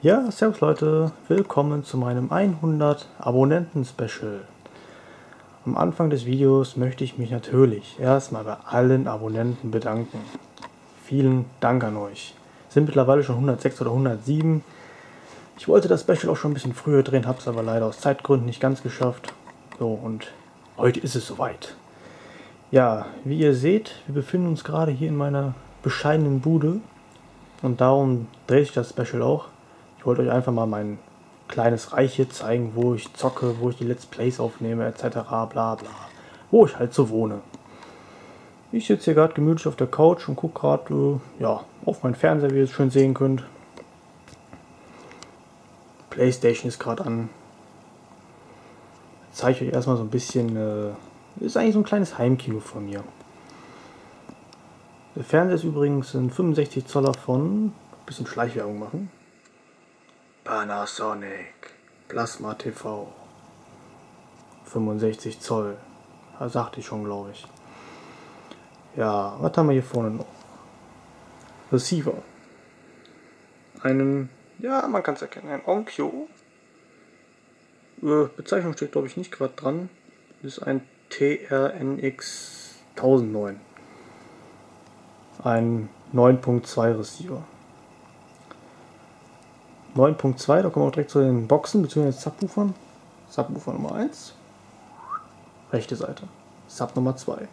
Ja, servus Leute, willkommen zu meinem 100 Abonnenten-Special. Am Anfang des Videos möchte ich mich natürlich erstmal bei allen Abonnenten bedanken. Vielen Dank an euch. Sind mittlerweile schon 106 oder 107. Ich wollte das Special auch schon ein bisschen früher drehen, habe es aber leider aus Zeitgründen nicht ganz geschafft. So, und heute ist es soweit. Ja, wie ihr seht, wir befinden uns gerade hier in meiner bescheidenen Bude. Und darum drehe ich das Special auch. Ich wollte euch einfach mal mein kleines Reich hier zeigen, wo ich zocke, wo ich die Let's Plays aufnehme, etc. bla bla. Wo ich halt so wohne. Ich sitze hier gerade gemütlich auf der Couch und gucke gerade äh, ja, auf meinen Fernseher, wie ihr es schön sehen könnt. Playstation ist gerade an. Jetzt zeige ich euch erstmal so ein bisschen. Äh, ist eigentlich so ein kleines Heimkino von mir. Der Fernseher ist übrigens ein 65 Zoller von. Bisschen Schleichwerbung machen. Panasonic Plasma TV 65 Zoll. Da sagte ich schon, glaube ich. Ja, was haben wir hier vorne noch? Receiver. Einen, ja, man kann es erkennen, ein Onkyo. Äh, Bezeichnung steht, glaube ich, nicht gerade dran. Ist ein TRNX 1009. Ein 9.2 Receiver. 9.2, da kommen wir auch direkt zu den Boxen bzw. Subwoofern. Subwoofer Nummer 1, rechte Seite. Sub Nummer 2.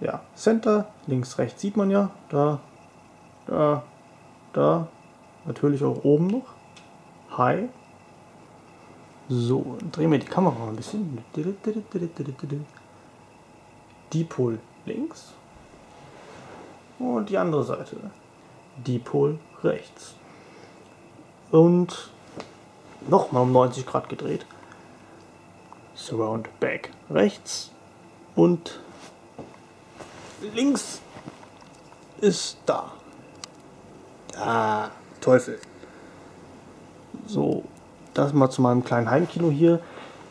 Ja, Center, links, rechts sieht man ja. Da, da, da. Natürlich auch oben noch. High. So, drehen wir die Kamera mal ein bisschen. Dipol links. Und die andere Seite. Dipol rechts und nochmal um 90 Grad gedreht. Surround Back rechts und links ist da. Da, Teufel. So, das mal zu meinem kleinen Heimkino hier.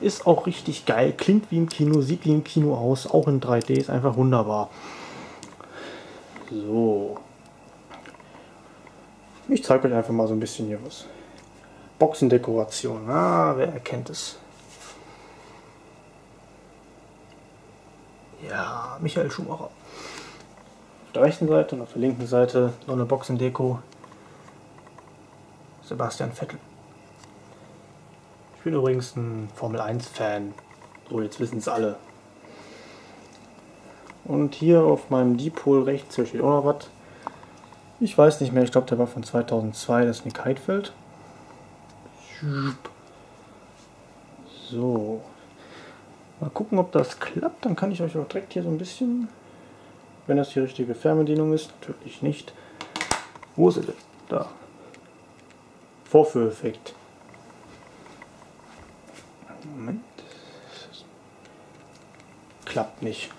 Ist auch richtig geil, klingt wie im Kino, sieht wie im Kino aus, auch in 3D, ist einfach wunderbar. So, ich zeige euch einfach mal so ein bisschen hier was. Boxendekoration. Ah, wer erkennt es? Ja, Michael Schumacher. Auf der rechten Seite und auf der linken Seite noch eine Boxendeko. Sebastian Vettel. Ich bin übrigens ein Formel 1 Fan. So, jetzt wissen es alle. Und hier auf meinem Dipol rechts steht auch noch was. Ich weiß nicht mehr, ich glaube, der war von 2002, das Nick Heidfeld. So. Mal gucken, ob das klappt. Dann kann ich euch auch direkt hier so ein bisschen, wenn das die richtige Fernbedienung ist, natürlich nicht. Wo ist er denn? Da. Vorführeffekt. Moment. Klappt nicht.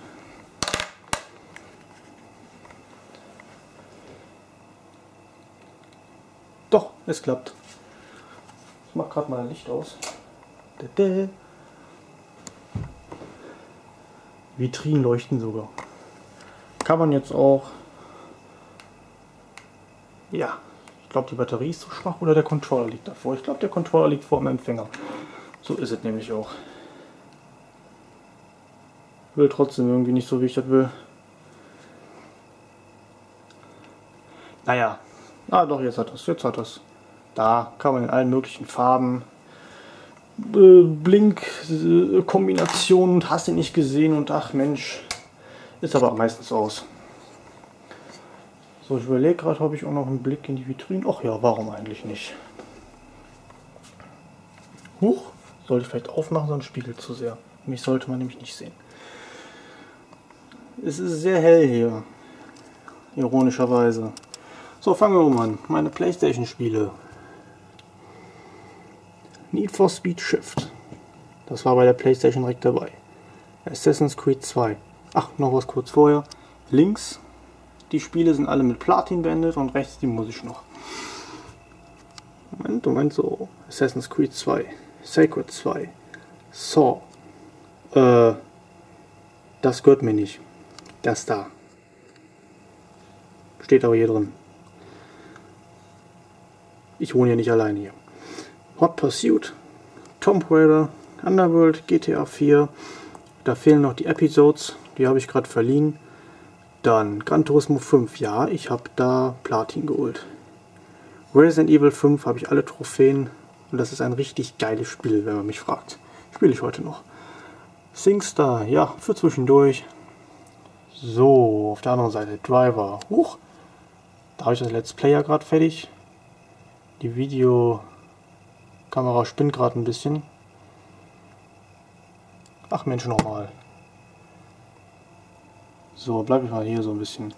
Doch, es klappt. Ich mache gerade mal ein Licht aus. Vitrinen leuchten sogar. Kann man jetzt auch. Ja, ich glaube die Batterie ist zu schwach oder der Controller liegt davor. Ich glaube der Controller liegt vor dem Empfänger. So ist es nämlich auch. Will trotzdem irgendwie nicht so wie ich das will. Naja, Ah, doch, jetzt hat das. Jetzt hat das. Da kann man in allen möglichen Farben. Äh, Blink-Kombinationen und hast du nicht gesehen und ach Mensch, ist aber meistens aus. So, ich überlege gerade, habe ich auch noch einen Blick in die Vitrine. Ach ja, warum eigentlich nicht? Huch, sollte ich vielleicht aufmachen, sonst spiegelt zu sehr. Mich sollte man nämlich nicht sehen. Es ist sehr hell hier, ironischerweise. So, fangen wir mal an. Meine Playstation-Spiele. Need for Speed Shift. Das war bei der Playstation direkt dabei. Assassin's Creed 2. Ach, noch was kurz vorher. Links, die Spiele sind alle mit Platin beendet und rechts die muss ich noch. Moment, Moment, so. Assassin's Creed 2. Sacred 2. Saw. Äh, das gehört mir nicht. Das da. Steht aber hier drin. Ich wohne ja nicht alleine hier. Hot Pursuit, Tomb Raider, Underworld, GTA 4. Da fehlen noch die Episodes, die habe ich gerade verliehen. Dann Gran Turismo 5, ja, ich habe da Platin geholt. Resident Evil 5 habe ich alle Trophäen und das ist ein richtig geiles Spiel, wenn man mich fragt. Spiele ich heute noch. SingStar, ja, für zwischendurch. So, auf der anderen Seite Driver. Huch, da habe ich das Let's Player gerade fertig. Die Videokamera spinnt gerade ein bisschen. Ach Mensch, nochmal. So, bleibe ich mal hier so ein bisschen.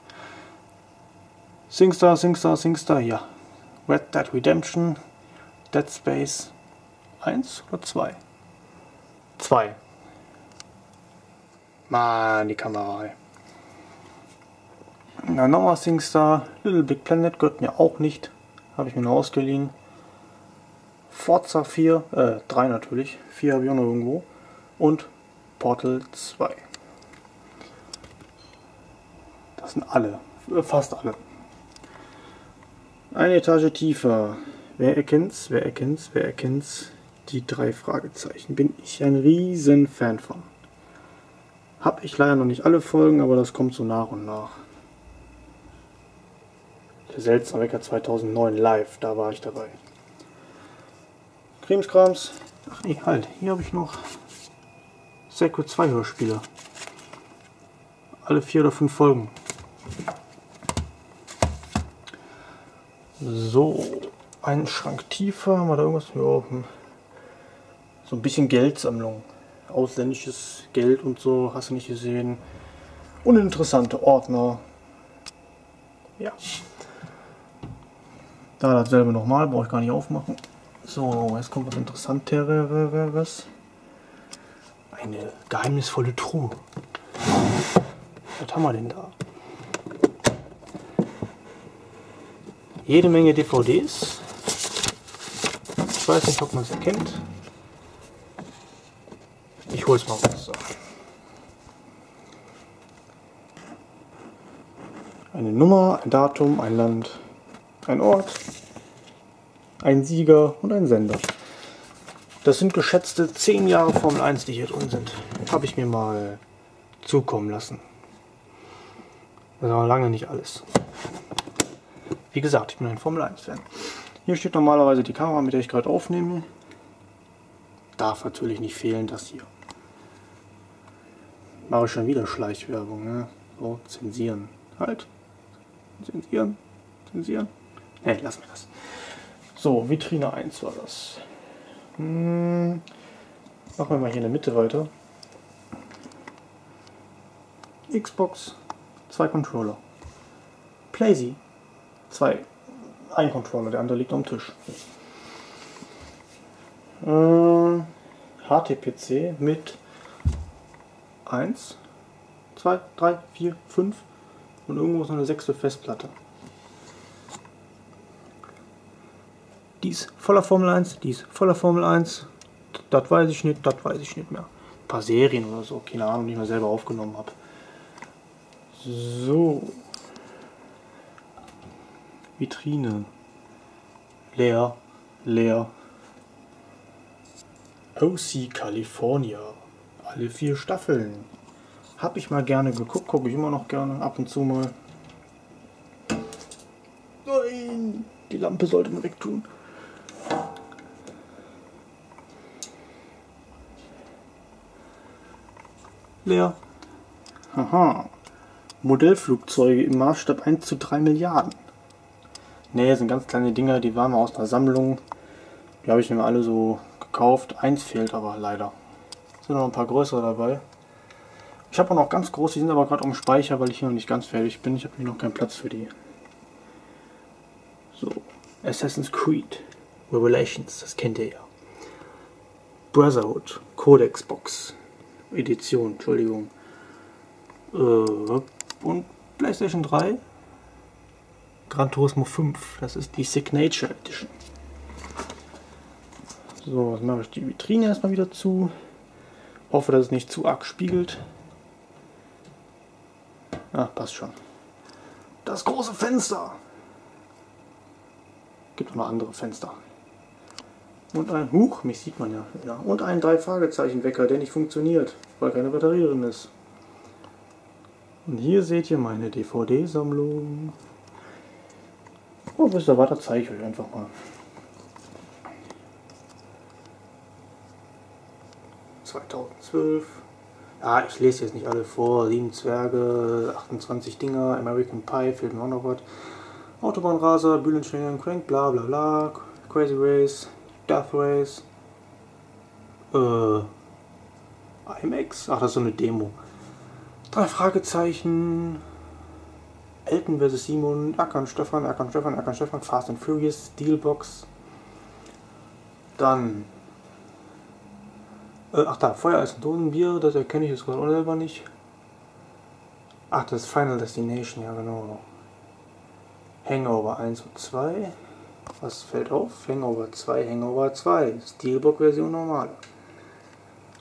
SingStar, SingStar, SingStar, ja. Red Dead Redemption, Dead Space 1 oder 2? 2. Mann, die Kamera. Na, nochmal SingStar, Little Big Planet gehört mir auch nicht. Habe ich mir nur ausgeliehen. Forza 4, äh, 3 natürlich. 4 habe ich auch noch irgendwo. Und Portal 2. Das sind alle. Äh, fast alle. Eine Etage tiefer. Wer erkennt's? Wer erkennt's? Wer erkennt's? Die drei Fragezeichen. Bin ich ein riesen Fan von. Hab ich leider noch nicht alle Folgen, aber das kommt so nach und nach. Seltsame Wecker 2009 live, da war ich dabei. Krimskrams. Ach nee, halt. Hier habe ich noch Sacred 2 Hörspiele. Alle vier oder fünf Folgen. So, einen Schrank tiefer, haben wir da irgendwas? Ja, hm. so ein bisschen Geldsammlung. Ausländisches Geld und so, hast du nicht gesehen. Uninteressante Ordner. Ja. Da dasselbe nochmal, brauche ich gar nicht aufmachen. So, jetzt kommt was Interessanteres. Eine geheimnisvolle Truhe. Was haben wir denn da? Jede Menge DVDs. Ich weiß nicht, ob man es erkennt. Ich hole es mal raus. Eine Nummer, ein Datum, ein Land, ein Ort, ein Sieger und ein Sender. Das sind geschätzte 10 Jahre Formel 1, die hier drin sind. Habe ich mir mal zukommen lassen. Das aber lange nicht alles. Wie gesagt, ich bin ein Formel 1 Fan. Hier steht normalerweise die Kamera, mit der ich gerade aufnehme. Darf natürlich nicht fehlen, das hier. Mache ich schon wieder Schleichwerbung, ne? So, zensieren. Halt. Zensieren. Zensieren. Ne, lass mir das. So, Vitrine 1 war das. Hm, machen wir mal hier in der Mitte weiter. Xbox, zwei Controller. Playsee, zwei. Ein Controller, der andere liegt am Tisch. HTPC mit 1, 2, 3, 4, 5 und irgendwo ist noch eine sechste Festplatte. Dies voller Formel 1, dies voller Formel 1, das weiß ich nicht, das weiß ich nicht mehr. Ein paar Serien oder so, keine Ahnung, die ich mir selber aufgenommen habe. So. Vitrine. Leer, leer. OC California. Alle vier Staffeln. Hab ich mal gerne geguckt, gucke ich immer noch gerne, ab und zu mal. Nein, die Lampe sollte man wegtun. Leer. Haha. Modellflugzeuge im Maßstab 1 zu 3 Milliarden. Ne, sind ganz kleine Dinger, die waren aus einer Sammlung. Die habe ich mir alle so gekauft. Eins fehlt aber leider. Sind noch ein paar größere dabei. Ich habe auch noch ganz groß, die sind aber gerade am Speicher, weil ich hier noch nicht ganz fertig bin. Ich habe hier noch keinen Platz für die. So, Assassin's Creed Revelations, das kennt ihr ja. Brotherhood, Codex Box, Edition, Entschuldigung. Äh, und PlayStation 3, Gran Turismo 5, das ist die Signature Edition. So, jetzt mache ich die Vitrine erstmal wieder zu. Hoffe, dass es nicht zu arg spiegelt. Ah, passt schon. Das große Fenster. Gibt auch noch andere Fenster. Und ein Huch, mich sieht man ja. ja. Und ein drei Fragezeichen Wecker, der nicht funktioniert, weil keine Batterie drin ist. Und hier seht ihr meine DVD-Sammlung. Oh, wisst ihr, weiter zeige ich euch einfach mal. 2012. Ja, ich lese jetzt nicht alle vor. Sieben Zwerge, 28 Dinger, American Pie, fehlt mir auch noch was. Autobahnraser, Bühlenschwingen, Crank, bla bla bla, Crazy Race, Death Race, äh, IMAX, ach, das ist so eine Demo. Drei Fragezeichen, Elton vs. Simon, Erkan Stefan, Erkan Stefan, Erkan Stefan, Fast and Furious, Steelbox. Dann, äh, ach da, Feuer ist ein Dosenbier, das erkenne ich jetzt gerade selber nicht. Ach, das ist Final Destination, ja genau. Hangover 1 und 2. Was fällt auf? Hangover 2, Hangover 2. Steelbook Version normal.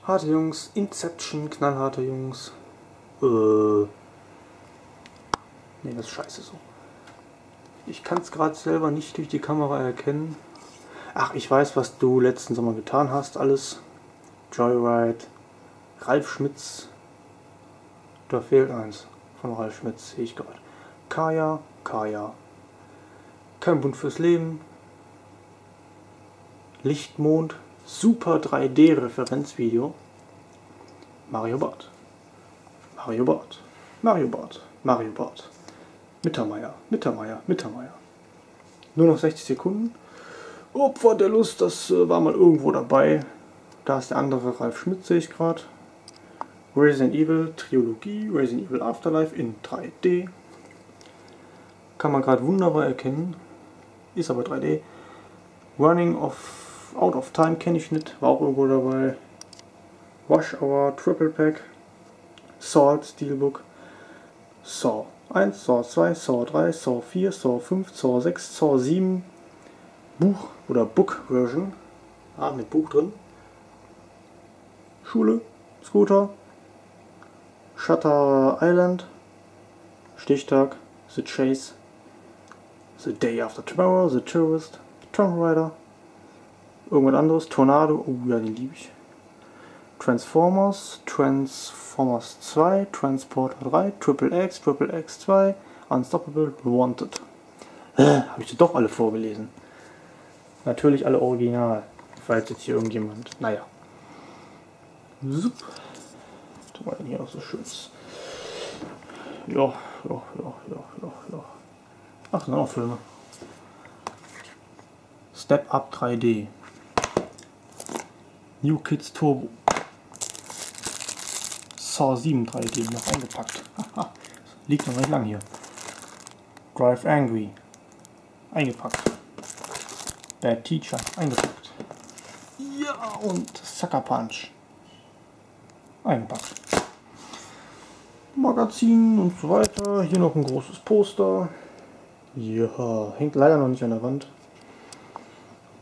Harte Jungs, Inception, knallharte Jungs. Äh. Ne, das ist scheiße so. Ich kann es gerade selber nicht durch die Kamera erkennen. Ach, ich weiß, was du letzten Sommer getan hast, alles. Joyride, Ralf Schmitz. Da fehlt eins von Ralf Schmitz, sehe ich gerade. Kaya, Kaya. Kein Bund fürs Leben. Lichtmond, super 3D-Referenzvideo. Mario Bart. Mario Bart. Mario Bart. Mario Bart. Mittermeier, Mittermeier, Mittermeier. Nur noch 60 Sekunden. Opfer der Lust, das äh, war mal irgendwo dabei. Da ist der andere Ralf Schmidt, sehe ich gerade. Resident Evil Trilogie, Resident Evil Afterlife in 3D. Kann man gerade wunderbar erkennen. Ist aber 3D. Running of Out of Time kenne ich nicht, war auch irgendwo dabei. Wash Hour Triple Pack. Salt Steelbook. Saw 1, Saw 2, Saw 3, Saw 4, Saw 5, Saw 6, Saw 7. Buch oder Book Version. Ah, mit Buch drin. Schule, Scooter, Shutter Island, Stichtag, The Chase, The Day After Tomorrow, The Tourist, Tomb Raider, irgendwas anderes, Tornado, oh ja, den liebe ich. Transformers, Transformers 2, Transporter 3, Triple X, Triple X 2, Unstoppable, Wanted. Äh, Habe ich doch alle vorgelesen. Natürlich alle original, falls jetzt hier irgendjemand. Naja. Zup. Was hier noch so schönes? Ja, ja, ja, ja, ja, ja. Ach, sind auch Filme. Step Up 3D. New Kids Turbo. Saw 7 3D noch eingepackt. Liegt noch nicht lang hier. Drive Angry. Eingepackt. Bad Teacher. Eingepackt. Ja, und Sucker Punch. Eingepackt. Magazin und so weiter. Hier noch ein großes Poster. Ja, hängt leider noch nicht an der Wand.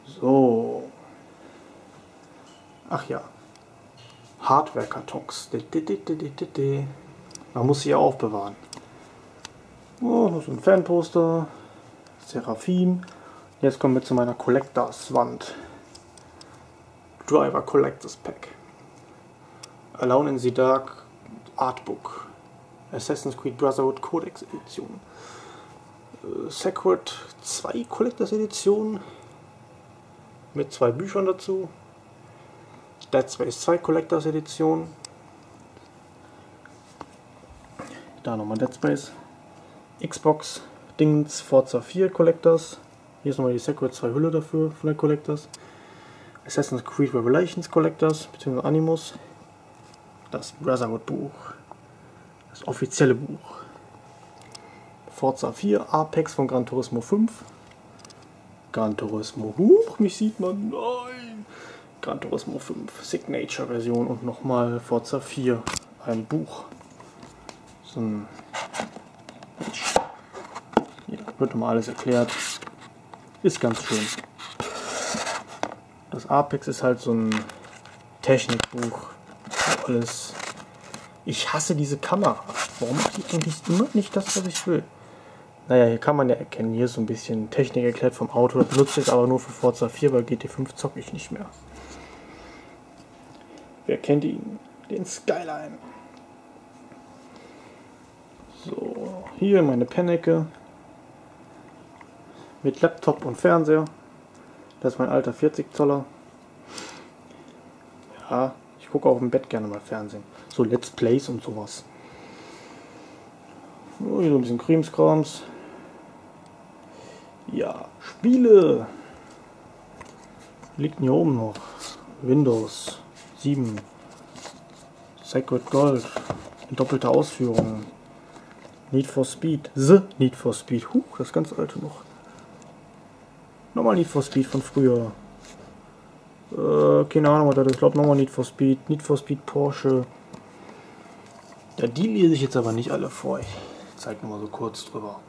So. Ach ja. Hardware-Kartons. Man muss sie ja aufbewahren. Oh, noch so ein Fanposter. Seraphim. Jetzt kommen wir zu meiner Collectors-Wand. Driver Collectors Pack. Alone in the Dark Artbook. Assassin's Creed Brotherhood Codex Edition. Äh, Sacred 2 Collectors Edition. Mit zwei Büchern dazu. Dead Space 2 Collectors Edition. Da nochmal Dead Space. Xbox Dings Forza 4 Collectors. Hier ist nochmal die Sacred 2 Hülle dafür von der Collectors. Assassin's Creed Revelations Collectors bzw. Animus. Das Brotherhood Buch. Das offizielle Buch. Forza 4, Apex von Gran Turismo 5. Gran Turismo, huch, mich sieht man, nein. Gran Turismo 5, Signature Version und nochmal Forza 4, ein Buch. So ein hier wird nochmal alles erklärt. Ist ganz schön. Das Apex ist halt so ein Technikbuch. Alles. Ich hasse diese Kamera. Warum macht die eigentlich immer nicht das, was ich will? Naja, hier kann man ja erkennen, hier ist so ein bisschen Technik erklärt vom Auto. Das benutze ich aber nur für Forza 4, weil GT5 zocke ich nicht mehr. Wer kennt ihn? Den Skyline. So, hier meine Pennecke. Mit Laptop und Fernseher. Das ist mein alter 40 Zoller. Ja, ich gucke auch im Bett gerne mal Fernsehen. So Let's Plays und sowas. Oh, hier so ein bisschen Cremeskrams. Ja, Spiele. Liegt hier oben noch. Windows 7. Sacred Gold. In doppelter Ausführung. Need for Speed. The Need for Speed. Huh, das ganz alte noch. Nochmal Need for Speed von früher. Äh, keine Ahnung, was das ist. Ich glaube nochmal Need for Speed. Need for Speed Porsche. Ja, die lese ich jetzt aber nicht alle vor. Ich zeige nur so kurz drüber.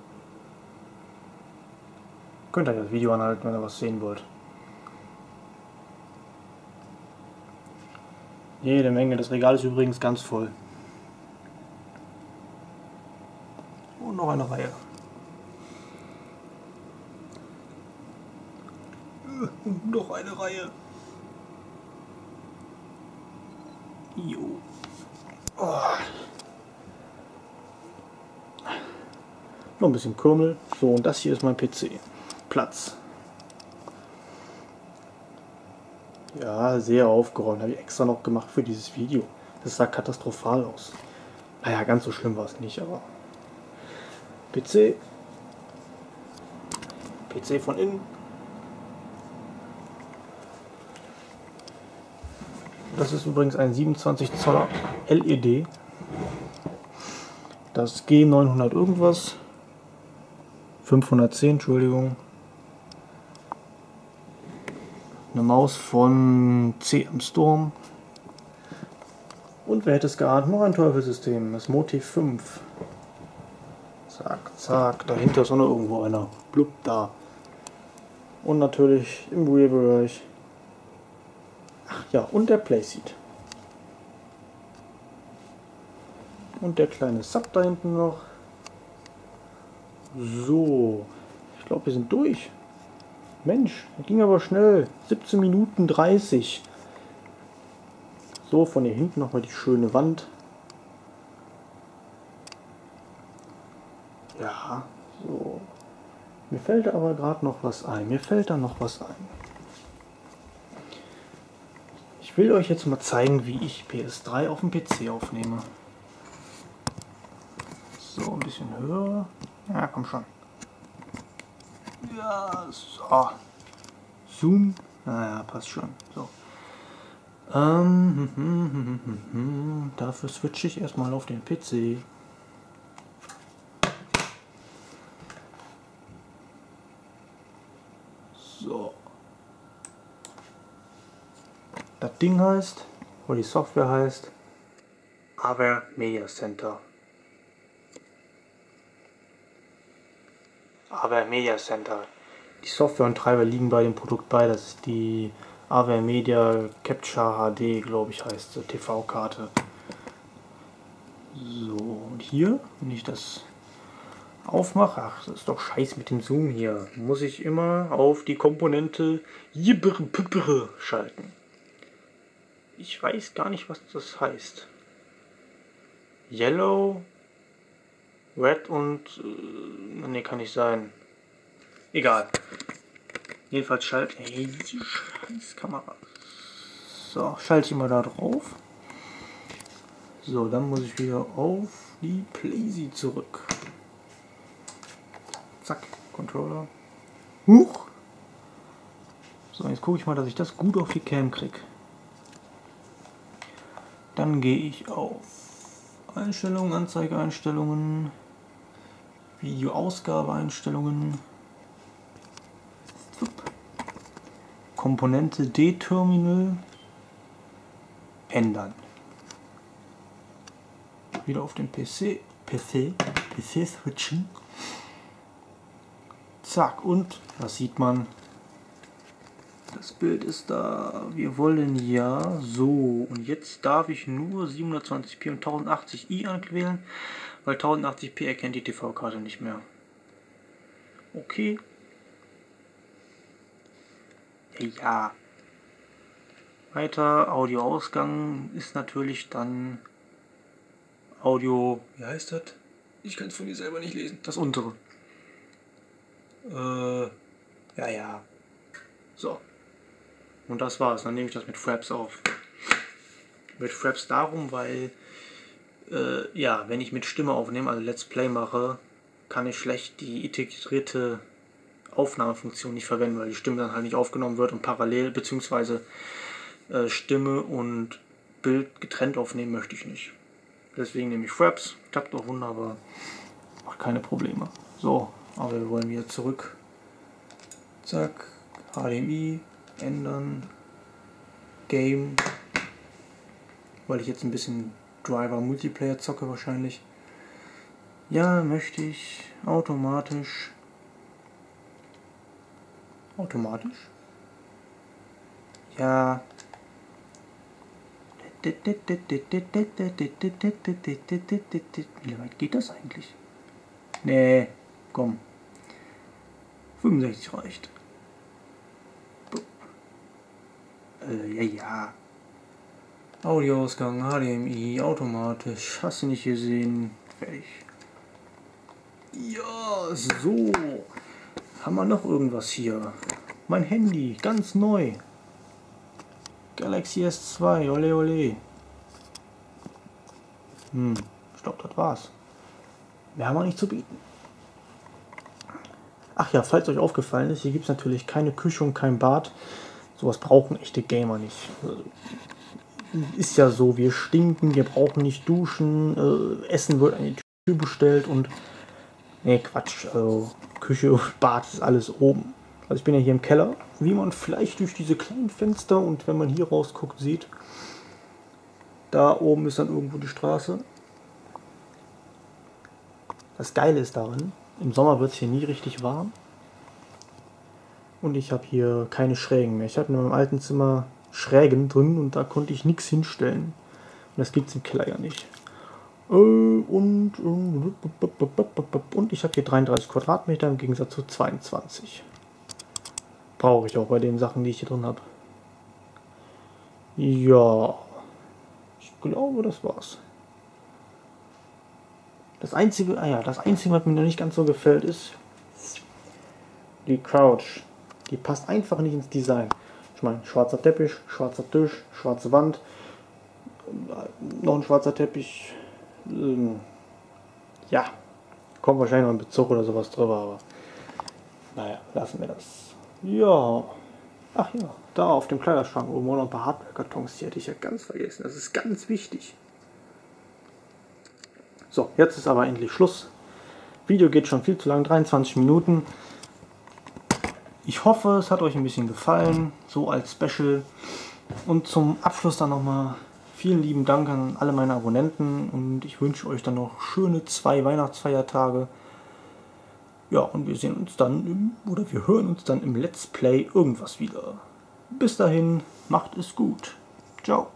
Könnt ihr das Video anhalten, wenn ihr was sehen wollt. Jede Menge. Das Regal ist übrigens ganz voll. Und noch eine Reihe. Und noch eine Reihe. Jo. Oh. Noch ein bisschen Kürmel. So, und das hier ist mein PC. Platz. Ja, sehr aufgeräumt. Habe ich extra noch gemacht für dieses Video. Das sah katastrophal aus. Naja, ganz so schlimm war es nicht, aber. PC. PC von innen. Das ist übrigens ein 27 Zoller LED. Das G900 irgendwas. 510, Entschuldigung. Eine Maus von CM Storm. Und wer hätte es geahnt? Noch ein Teufelsystem, das Motiv 5. Zack, zack, dahinter ist auch noch irgendwo einer. Blub da. Und natürlich im Wheelbereich ja, und der Playseat. Und der kleine Sub da hinten noch. So, ich glaube, wir sind durch. Mensch, ging aber schnell. 17 Minuten 30. So, von hier hinten nochmal die schöne Wand. Ja, so. Mir fällt aber gerade noch was ein. Mir fällt da noch was ein. Ich will euch jetzt mal zeigen, wie ich PS3 auf dem PC aufnehme. So, ein bisschen höher. Ja, komm schon. Ja, so. Zoom. Naja, passt schon. So. Ähm, hm, hm, hm, dafür switche ich erstmal auf den PC. So. Das Ding heißt, oder die Software heißt, Aver Media Center. Aver Media Center. Die Software und Treiber liegen bei dem Produkt bei. Das ist die Aver Media Capture HD, glaube ich, heißt TV-Karte. So, und hier, wenn ich das aufmache, ach, das ist doch scheiß mit dem Zoom hier, muss ich immer auf die Komponente schalten. Ich weiß gar nicht, was das heißt. Yellow, Red und... Äh, ne, kann nicht sein. Egal. Jedenfalls schalte... Hey, scheiß Kamera. So, schalte ich mal da drauf. So, dann muss ich wieder auf die Playsee zurück. Zack, Controller. Huch! So, jetzt gucke ich mal, dass ich das gut auf die Cam kriege. Dann gehe ich auf Einstellungen, Anzeigeeinstellungen, Videoausgabeeinstellungen, Komponente D-Terminal ändern. Wieder auf den PC, PC, PC switchen. Zack, und was sieht man? Das Bild ist da. Wir wollen ja so. Und jetzt darf ich nur 720p und 1080i anwählen, weil 1080p erkennt die TV-Karte nicht mehr. Okay. Ja. Weiter, Audioausgang ist natürlich dann Audio. Wie heißt das? Ich kann es von dir selber nicht lesen. Das untere. Äh, ja, ja. So. Und das war's. Dann nehme ich das mit Fraps auf. Mit Fraps darum, weil, äh, ja, wenn ich mit Stimme aufnehme, also Let's Play mache, kann ich schlecht die integrierte Aufnahmefunktion nicht verwenden, weil die Stimme dann halt nicht aufgenommen wird und parallel, beziehungsweise äh, Stimme und Bild getrennt aufnehmen möchte ich nicht. Deswegen nehme ich Fraps, klappt auch wunderbar, macht keine Probleme. So, aber wir wollen wieder zurück. Zack, HDMI, ändern, Game, weil ich jetzt ein bisschen Driver Multiplayer zocke wahrscheinlich. Ja, möchte ich automatisch. Automatisch? Ja. Wie weit geht das eigentlich? Nee, komm. 65 reicht. Äh, ja, ja. Audioausgang, HDMI, automatisch. Hast du nicht gesehen? Fertig. Ja, so. Haben wir noch irgendwas hier? Mein Handy, ganz neu. Galaxy S2, ole ole. Hm, ich das war's. Mehr haben wir nicht zu bieten. Ach ja, falls euch aufgefallen ist, hier gibt es natürlich keine Küche und kein Bad. Sowas brauchen echte Gamer nicht. Ist ja so, wir stinken, wir brauchen nicht duschen, äh, Essen wird an die Tür bestellt und. Nee, Quatsch. Also Küche und Bad ist alles oben. Also ich bin ja hier im Keller, wie man vielleicht durch diese kleinen Fenster und wenn man hier rausguckt sieht. Da oben ist dann irgendwo die Straße. Das Geile ist daran, im Sommer wird es hier nie richtig warm. Und ich habe hier keine Schrägen mehr. Ich hatte in meinem alten Zimmer Schrägen drin und da konnte ich nichts hinstellen. Und das gibt es im Keller ja nicht. Äh, und, und ich habe hier 33 Quadratmeter im Gegensatz zu 22. Brauche ich auch bei den Sachen, die ich hier drin habe. Ja, ich glaube, das war's. Das einzige, ah ja, das einzige, was mir noch nicht ganz so gefällt, ist die Couch. Die passt einfach nicht ins Design. Ich meine, schwarzer Teppich, schwarzer Tisch, schwarze Wand, noch ein schwarzer Teppich. Ähm, ja, kommt wahrscheinlich noch ein Bezug oder sowas drüber, aber naja, lassen wir das. Ja, ach ja, da auf dem Kleiderschrank oben noch ein paar Hardware-Kartons, die hätte ich ja ganz vergessen. Das ist ganz wichtig. So, jetzt ist aber endlich Schluss. Video geht schon viel zu lang, 23 Minuten. Ich hoffe, es hat euch ein bisschen gefallen, so als Special. Und zum Abschluss dann nochmal vielen lieben Dank an alle meine Abonnenten und ich wünsche euch dann noch schöne zwei Weihnachtsfeiertage. Ja, und wir sehen uns dann im, oder wir hören uns dann im Let's Play irgendwas wieder. Bis dahin, macht es gut. Ciao.